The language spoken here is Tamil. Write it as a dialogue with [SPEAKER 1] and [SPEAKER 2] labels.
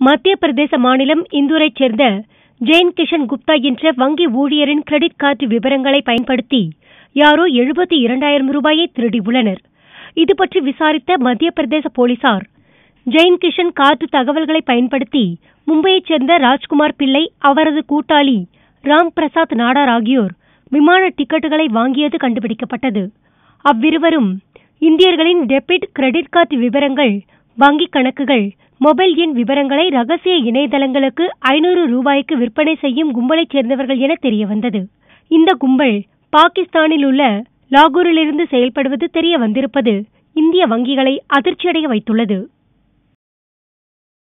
[SPEAKER 1] மத்திய பிரதேச மாநிலம் இந்தூரைச் சேர்ந்த ஜெயின் கிஷன் குப்தா என்ற வங்கி ஊழியரின் கிரெடிட் கார்டு விவரங்களை பயன்படுத்தி யாரோ எழுபத்தி இரண்டாயிரம் ரூபாயை திருடியுள்ளனர். இதுபற்றி விசாரித்த மத்திய பிரதேச போலீசார் ஜெயின் கிஷன் கார்டு தகவல்களை பயன்படுத்தி மும்பையைச் சேர்ந்த ராஜ்குமார் பிள்ளை அவரது கூட்டாளி ராம் பிரசாத் நாடார் ஆகியோர் விமான டிக்கெட்டுகளை வாங்கியது கண்டுபிடிக்கப்பட்டது. அவ்விருவரும் இந்தியர்களின் டெபிட் கிரெடிட் கார்டு விவரங்கள் வங்கிக் கணக்குகள் மொபைல் எண் விவரங்களை ரகசிய இணையதளங்களுக்கு ஐநூறு ரூபாய்க்கு விற்பனை செய்யும் கும்பலைச் சேர்ந்தவர்கள் என தெரியவந்தது. இந்த கும்பல் பாகிஸ்தானில் உள்ள லாகூரிலிருந்து செயல்படுவது தெரிய வந்திருப்பது இந்திய வங்கிகளை அதிர்ச்சியடைய வைத்துள்ளது.